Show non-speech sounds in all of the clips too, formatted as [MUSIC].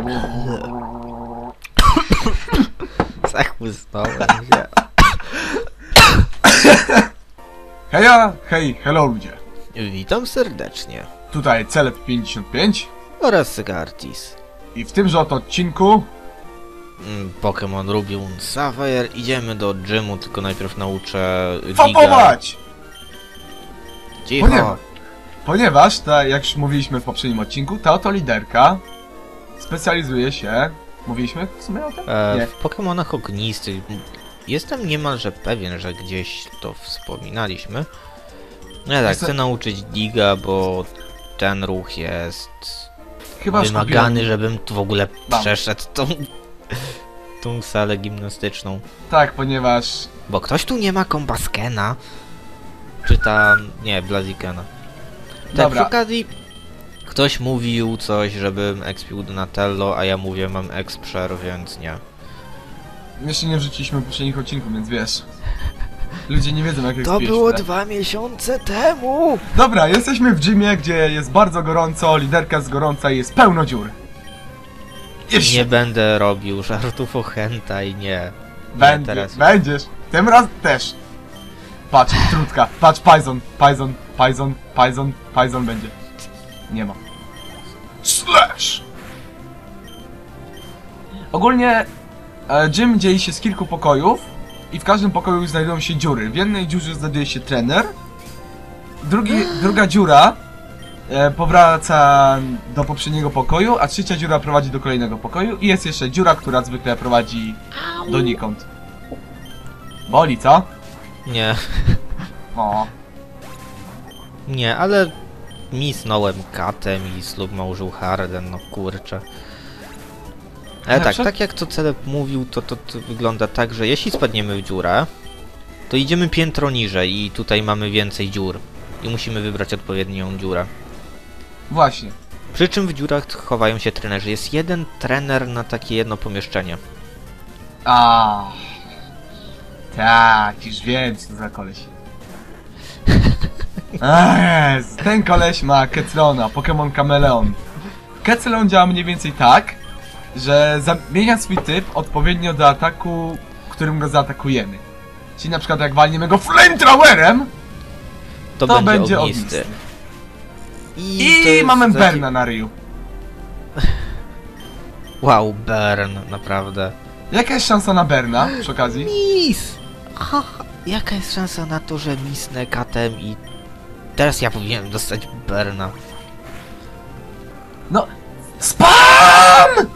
[COUGHS] Zachłysnąłem się. [COUGHS] Heja, hej, hello ludzie. Witam serdecznie. Tutaj Celeb55 Oraz Sygartis. i w tymże oto odcinku Mm, Pokémon Ruby and Sapphire. Idziemy do gymu, tylko najpierw nauczę fapować! Cicho. Ponieważ, ponieważ ta, jak już mówiliśmy w poprzednim odcinku, ta oto liderka specjalizuje się... Mówiliśmy w sumie o tym? E, Nie. w Pokémonach ognistych jestem niemalże pewien, że gdzieś to wspominaliśmy. No ja tak, Jestem- chcę nauczyć Diga, bo ten ruch jest Chyba wymagany, skupiłem- żebym tu w ogóle Mam. przeszedł tą, tą salę gimnastyczną. Tak, ponieważ... Bo ktoś tu nie ma Kombaskena. Czy tam... nie, Blazikena. Tak, Dobra. przy okazji ktoś mówił coś, żebym expił Donatello, a ja mówię, mam Exper, więc nie. Jeszcze nie wrzuciliśmy poprzednich odcinków, więc wiesz... Ludzie nie wiedzą jak To było tak? dwa miesiące temu! Dobra, jesteśmy w gymie, gdzie jest bardzo gorąco, liderka jest gorąca i jest pełno dziur. Jeszcze Nie będę robił żartów o hentai, nie. Będzie, teraz- będziesz. Tym raz też. Patrz, trutka. Patrz, Python, Python, Python, Python, Python będzie. Nie ma. Slash! Ogólnie e, gym dzieje się z kilku pokojów i w każdym pokoju znajdują się dziury. W jednej dziurze znajduje się trener, drugi, druga dziura e, powraca do poprzedniego pokoju, a trzecia dziura prowadzi do kolejnego pokoju i jest jeszcze dziura, która zwykle prowadzi donikąd. Boli, co? Nie, O. nie, ale misnąłem katem i slub ma użył Harden, no kurczę. Ale Ale tak, przed- tak jak to Celeb mówił, to, to, to wygląda tak, że jeśli spadniemy w dziurę, to idziemy piętro niżej i tutaj mamy więcej dziur. I musimy wybrać odpowiednią dziurę. Właśnie. Przy czym w dziurach chowają się trenerzy. Jest jeden trener na takie jedno pomieszczenie. A. Tak, już wiem, co za koleś. [LAUGHS] Ten koleś ma Ketlona, Pokémon Kameleon. Ketlon działa mniej więcej tak, że zamienia swój typ odpowiednio do ataku, którym go zaatakujemy. Czyli na przykład jak walniemy go Flamethrowerem, To, to, będzie, będzie ognisty. ognisty. I, I mamy taki- Berna na ryju. [LAUGHS] Wow, Bern, naprawdę. Jaka jest szansa na Berna przy okazji? [GASPS] Mis! Ha, jaka jest szansa na to, że misnę katem i... Teraz ja powinienem dostać Berna. No. SPAM!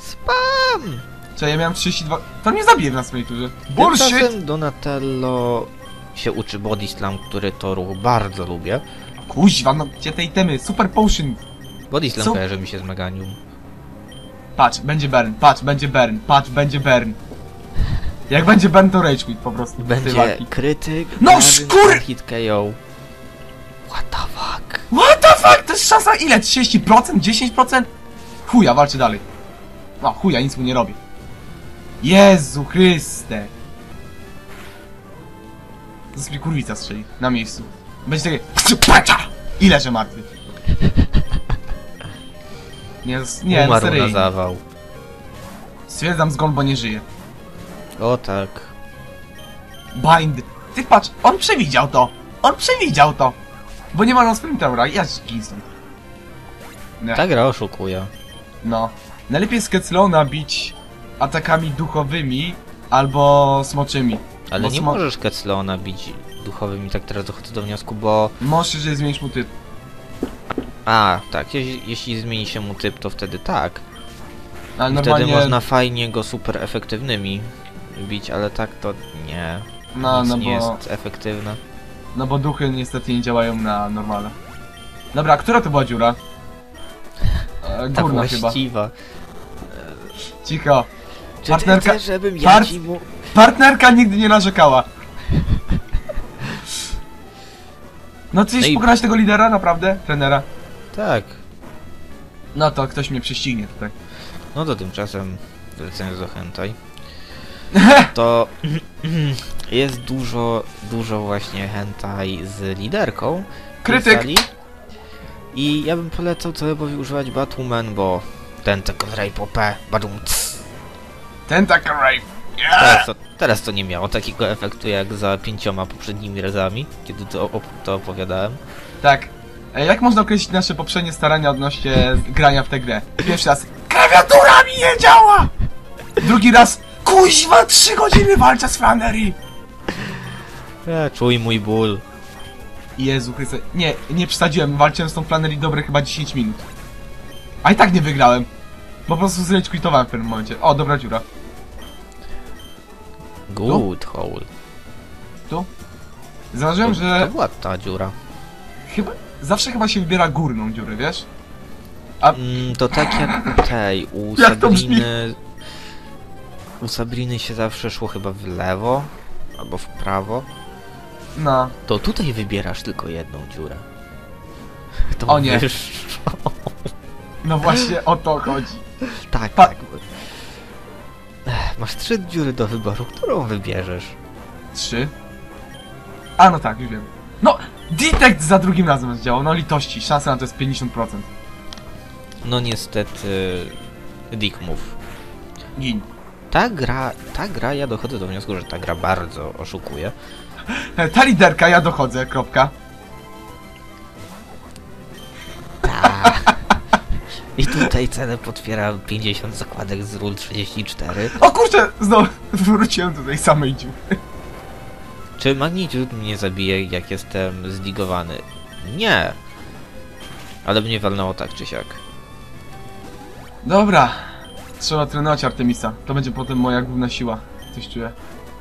Spam! Co, ja miałem 32... To mnie zabije w następnej turze. Bullshit! Donatello się uczy Body Slam, który to ruch bardzo lubię. Kuźwa, no gdzie te itemy? Super potion! Body Slam Co? kojarzy mi się z Meganium. Patrz, będzie burn, patrz, będzie burn, patrz, będzie burn. Jak będzie burn, to rage quit po prostu. Będzie krytyk, No szkur- hit KO. What the fuck? What the fuck? To jest szansa ile? 30%? 10%? Chuja, walczy dalej. No, chuja, nic mu nie robi. Jezu Chryste. Zaraz mi kurwica strzeli, na miejscu. Będzie takie... Pacza! I leży martwy. Nie, nie, Umarł na seryjnie. zawał. Stwierdzam zgon, bo nie żyje. O tak. Bind. Ty patrz, on przewidział to. On przewidział to. Bo nie ma Taura. Ja stąd. Nie. Ta gra oszukuje. No. Najlepiej Skeclona bić atakami duchowymi albo smoczymi. Ale Bo nie smo- możesz Ketlona bić duchowymi, tak teraz dochodzę do wniosku, bo... Możesz że zmienić mu typ. A, tak, jeśli, jeśli zmieni się mu typ, to wtedy tak. Ale I normalnie... wtedy można fajnie go super efektywnymi bić, ale tak to nie. No, Nic no nie bo... jest efektywne. No bo duchy niestety nie działają na normale. Dobra, która to była dziura? [LAUGHS] E, Ta górna chyba. właściwa. Cicho. Czy Partnerka- ty chcesz, żebym ja part- ci mu... Partnerka nigdy nie narzekała. [LAUGHS] No chcesz No i- pokonać tego lidera, naprawdę? Trenera? Tak. No to ktoś mnie prześcignie tutaj. No to tymczasem wracając do hentai. [LAUGHS] To jest dużo, dużo właśnie hentai z liderką. Krytyk! sali. I ja bym polecał Celebowi używać Batwoman, bo ten tylko Rape OP, badum. Tentacle Rape. Teraz to, teraz to nie miało takiego efektu jak za pięcioma poprzednimi razami, kiedy to, op- to opowiadałem. Tak. E, Jak można określić nasze poprzednie starania odnośnie grania w tę grę? Pierwszy raz, klawiatura mi nie działa! Drugi raz, kuźwa, trzy godziny walczę z Flannery! E, czuj mój ból. Jezu Chryste, nie, nie przesadziłem, walczyłem z tą Flannery dobre chyba 10 minut. A i tak nie wygrałem. Po prostu zrage quitowałem w pewnym momencie. O, dobra dziura. Good hole. Zauważyłem, To, to że była ta dziura. chyba, zawsze chyba się wybiera górną dziurę, wiesz? Mm, to tak jak u [LAUGHS] tej, u Jak to brzmi? Sabriny... U Sabriny się zawsze szło chyba w lewo, albo w prawo. No. To tutaj wybierasz tylko jedną dziurę. [LAUGHS] To O nie. wyższą. No właśnie o to chodzi. [LAUGHS] Tak, Pa- tak. Masz trzy dziury do wyboru, którą wybierzesz? Trzy. A no tak, już wiem. No, detect za drugim razem zdziałał, no litości, szansa na to jest 50%. No niestety... Dick Move. Gin. Ta gra, ta gra, ja dochodzę do wniosku, że ta gra bardzo oszukuje. [LAUGHS] Ta liderka, ja dochodzę, kropka. Ta. I tutaj cenę potwiera 50 zakładek z ról 34. O kurczę, znowu [LAUGHS] wróciłem do tej samej dziury. Czy magnitude mnie zabije, jak jestem zdigowany? Nie. Ale mnie walnęło tak czy siak. Dobra. Trzeba trenować Artemisa. To będzie potem moja główna siła. Coś czuję.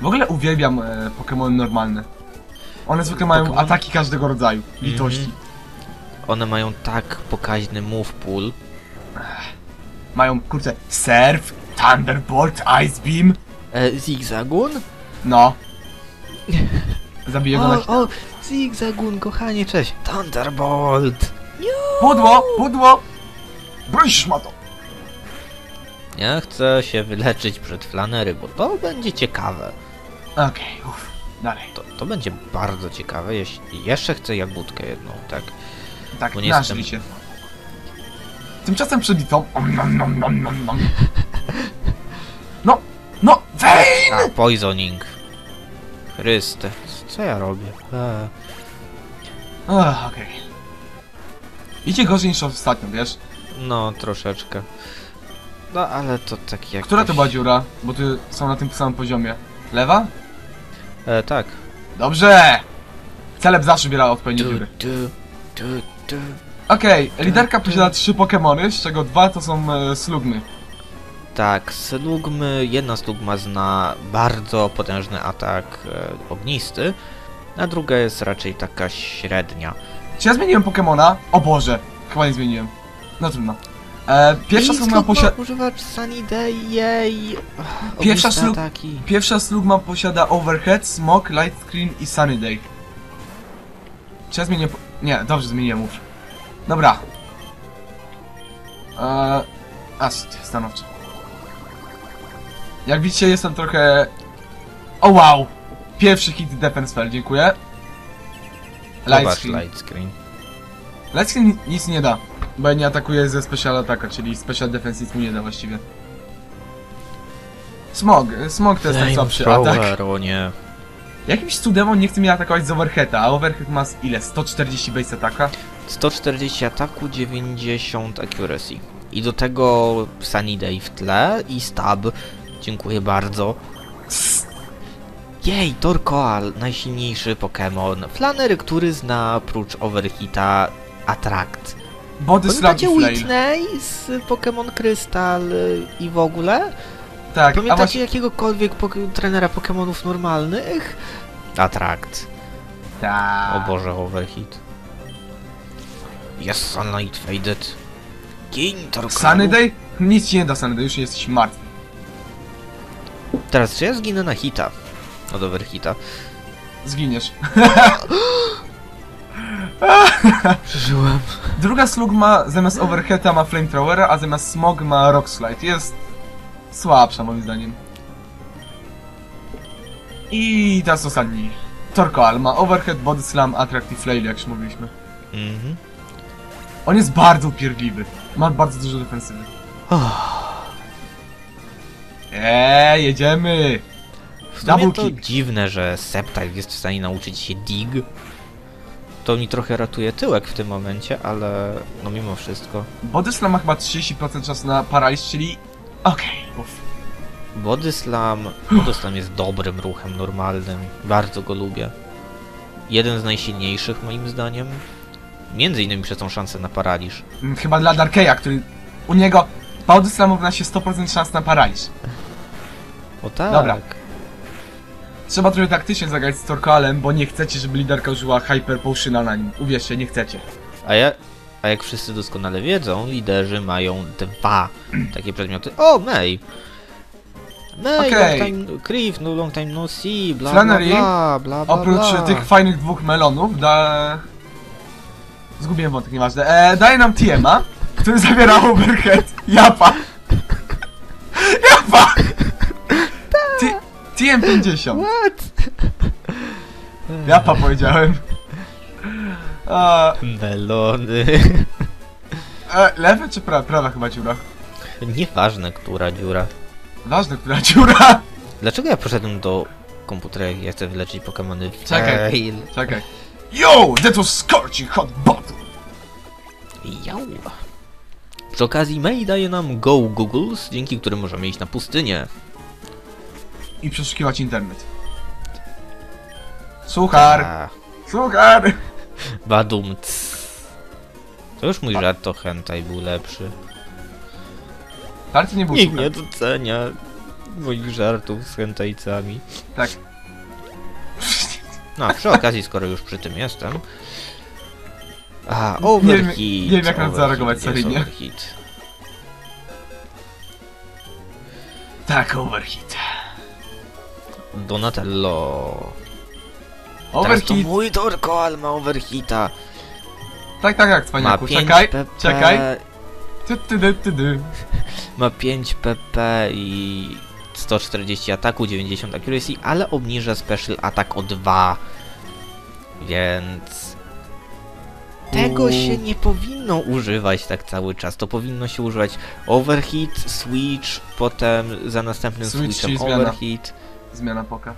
W ogóle uwielbiam e, Pokémony normalne. One zwykle mają Pokemon- ataki każdego rodzaju. Litości. One mają tak pokaźny move pool. Mają, kurczę, Surf, Thunderbolt, Ice Beam. E, Zigzagun? No. [LAUGHS] Zabiję go na... O, o, Zigzagun, kochanie, cześć. Thunderbolt! Pudło, pudło! Broń szmato! Ja chcę się wyleczyć przed flanery, bo to będzie ciekawe. Okej, uff. Dalej. To, to będzie bardzo ciekawe, jeśli jeszcze chcę jagódkę jedną, tak? Tak, Bo nie jestem- się. Tymczasem przed bitwą... Om, nom, nom, nom, nom, nom. No, no, wej! A, poisoning. Chryste, co ja robię? Eee. Ach, okej. Idzie gorzej niż ostatnio, wiesz? No, troszeczkę. No, ale to tak jak. Która to była dziura? Bo tu są na tym samym poziomie. Lewa? E, tak. Dobrze! Celeb zawsze biera odpowiednie dziury. Okej, liderka posiada trzy Pokemony, z czego dwa to są e, slugmy. Tak, slugmy, jedna slugma zna bardzo potężny atak e, ognisty, a druga jest raczej taka średnia. Czy ja zmieniłem Pokemona? O Boże, chyba nie zmieniłem. No trudno. E, pierwsza slugma slugma posiada... używać Sunny Day, jej! Pierwsza slug- ataki. Pierwsza slugma posiada Overhead, Smog, Light Screen i Sunny Day. Czy ja zmieniłem... Po... Nie, dobrze zmieniłem, mów. Dobra. Eee... Acid, stanowczo. Jak widzicie, jestem trochę... O wow! Pierwszy hit Defense Spell, dziękuję. Light Zobacz Screen. light screen. Light Screen nic nie da, bo ja nie atakuję ze Special Attacka, czyli Special Defense nic mu nie da właściwie. Smog, Smog to jest ten słabszy atak. O nie. Jakimś cudem on nie chce mnie atakować z Overheada, a Overhead ma z ile? 140 base ataka? 140 ataku, 90 accuracy. I do tego Sunny Day w tle i stab. Dziękuję bardzo. Jej, Torkoal, najsilniejszy Pokémon. Flanery, który zna prócz Overhita Attract. Body Pamiętacie. Whitney z Pokémon Krystal y, i w ogóle? Tak, Pamiętacie właśnie... jakiegokolwiek pok- trenera Pokémonów normalnych? Attract. Ta. O Boże, Overhit. Jest Sunlight Faded. Gin Torkoalu. Sunny Day? Nic ci nie da Sunny Day, już jesteś martwy. Teraz czy ja zginę na hita? Od Overhita. Zginiesz. [LAUGHS] [LAUGHS] [GASPS] Przeżyłem. Druga slug ma zamiast Overheada ma Flamethrowera, a zamiast Smog ma Rock Slide. Jest słabsza moim zdaniem. I teraz ostatni. Torkoal ma Overhead, Body Slam, Attract i Flail, jak już mówiliśmy. Mhm. On jest bardzo upierdliwy. Ma bardzo dużo defensywy. Eee, jedziemy! W sumie Double to kick. dziwne, że Sceptile jest w stanie nauczyć się dig. To mi trochę ratuje tyłek w tym momencie, ale no mimo wszystko. Bodyslam ma chyba 30% czasu na paraliż, czyli... Okej, uff. Body Slam, Body Slam jest dobrym ruchem, normalnym. Bardzo go lubię. Jeden z najsilniejszych moim zdaniem. Między innymi przez tą szansę na paraliż. Mm, Chyba dla Darkeya, który... U niego... Bodyslam równa się 100% szans na paraliż. O tak. Dobra. Trzeba trochę taktycznie zagrać z Torkalem, bo nie chcecie, żeby liderka użyła Hyper Potiona na nim. Uwierzcie, nie chcecie. A, ja, a jak wszyscy doskonale wiedzą, liderzy mają dwa [CLEARS THROAT] takie przedmioty. O, May! May, Okej. long time, Kriv, no long time no see, bla bla Flannery, bla, bla bla Oprócz bla. tych fajnych dwóch melonów, da... Zgubiłem wątek, nieważne. E, daje nam TM'a, który zawiera overhead. Japa! [LAUGHS] Japa! T- TM50. What? Japa powiedziałem. A, Melony. e, lewy czy prawa? Prawa chyba dziura. Nieważne, która dziura. Ważne, która dziura. Dlaczego ja poszedłem do komputera, jak ja chcę wyleczyć Pokemony? Czekaj. Fail. Czekaj. Yo, that was scorching hot bottle. Jau. Przy okazji May daje nam Go Googles, dzięki którym możemy iść na pustynię. I przeszukiwać internet. Suchar, A, suchar. Badum. cs. To już mój żart to hentai był lepszy. Tarty nie był Nikt suchar. nie docenia moich żartów z hentajcami. Tak. No, przy okazji, skoro już przy tym jestem. A, Nie overheat. wiem- nie wiem, jak na to zareagować jest seryjnie. overheat. Tak, overheat. Donatello. Teraz to Overheat. mój Torkoal ma overheata. Tak, tak, jak Ma cwaniaku. 5 Czekaj, pp. czekaj. Ty, ty, ty, ty, ty. [LAUGHS] Ma 5 pp i 140 ataku, 90 accuracy, ale obniża special atak o 2. Więc... Tego się nie powinno używać tak cały czas. To powinno się używać overheat, switch, potem za następnym Switch, switchem czyli zmiana. overheat. Zmiana poka.